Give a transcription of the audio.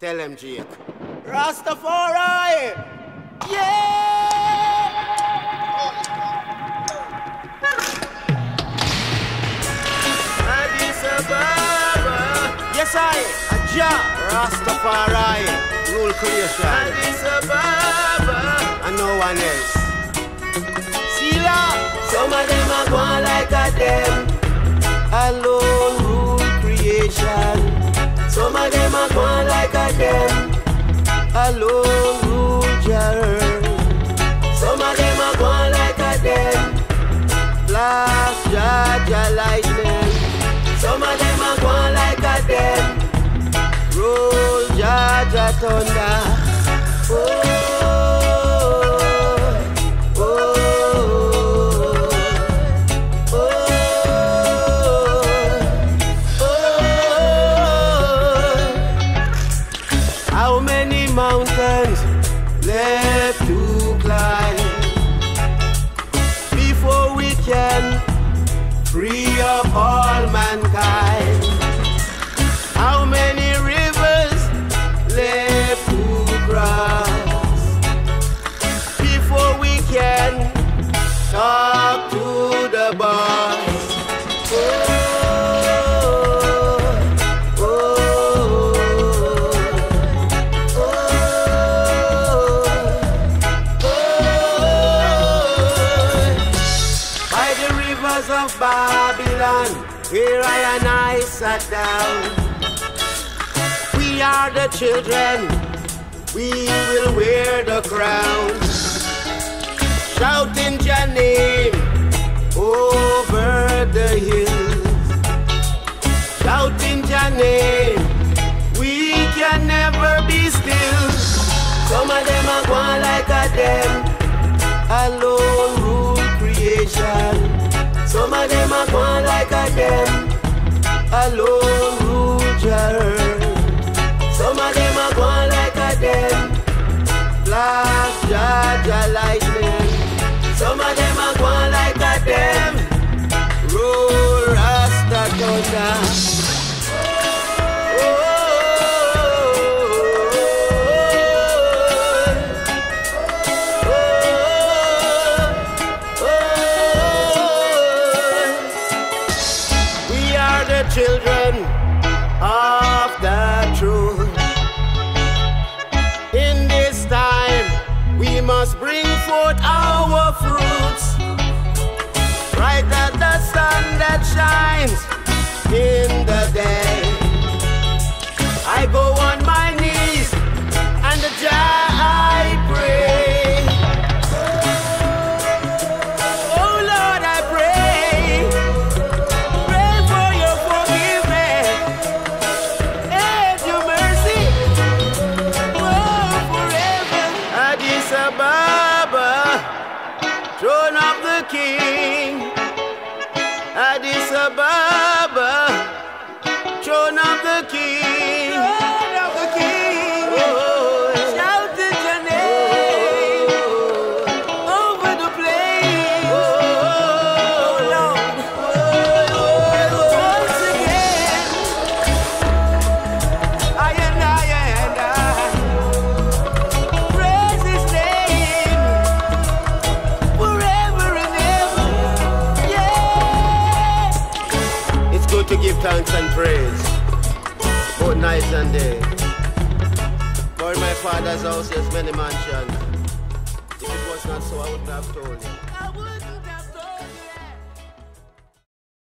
Tell him, Jake. Rastafari! Yeah! Addis Ababa. Yes, I, Aja Rastafari, rule creation. Addis Ababa. And no one else. Sila. Alone Jarrell. Some of them are going like a them. Flash, Jah Jah, lightning. Some of them are going like a them. Roll, Jah Jah, thunder. Oh, mountains left to climb before we can free up all mankind? Of Babylon, here I and I sat down. We are the children, we will wear the crown. Shouting your name over the hills. Shouting your name, calor. Children of the truth. In this time, we must bring forth our fruits. Bright as the sun that shines in the Ababa, throne of the King. Addis Ababa, to give thanks and praise, both night and day. For my father's house there's many mansions. If it was not so, I wouldn't have told you.